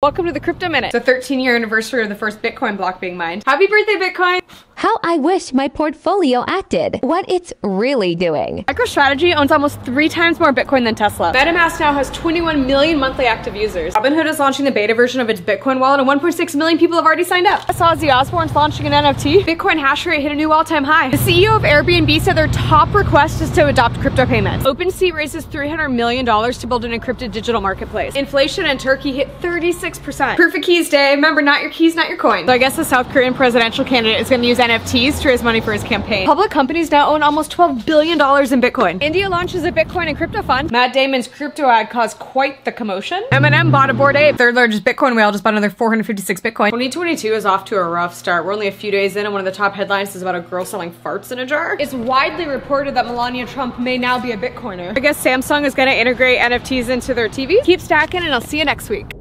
Welcome to the Crypto Minute. It's the 13 year anniversary of the first Bitcoin block being mined. Happy birthday, Bitcoin! How I wish my portfolio acted. What it's really doing. MicroStrategy owns almost three times more Bitcoin than Tesla. MetaMask now has 21 million monthly active users. Robinhood is launching the beta version of its Bitcoin wallet, and 1.6 million people have already signed up. I saw Ozzy Osbourne's launching an NFT. Bitcoin hash rate hit a new all-time high. The CEO of Airbnb said their top request is to adopt crypto payments. OpenSea raises $300 million to build an encrypted digital marketplace. Inflation in Turkey hit 36%. Proof of keys day. Remember, not your keys, not your coin. So I guess the South Korean presidential candidate is going to use NFTs to raise money for his campaign. Public companies now own almost $12 billion in Bitcoin. India launches a Bitcoin and crypto fund. Matt Damon's crypto ad caused quite the commotion. Eminem bought a Bored Ape. Third largest Bitcoin whale just bought another 456 Bitcoin. 2022 is off to a rough start. We're only a few days in and one of the top headlines is about a girl selling farts in a jar. It's widely reported that Melania Trump may now be a Bitcoiner. I guess Samsung is going to integrate NFTs into their TVs. Keep stacking and I'll see you next week.